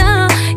down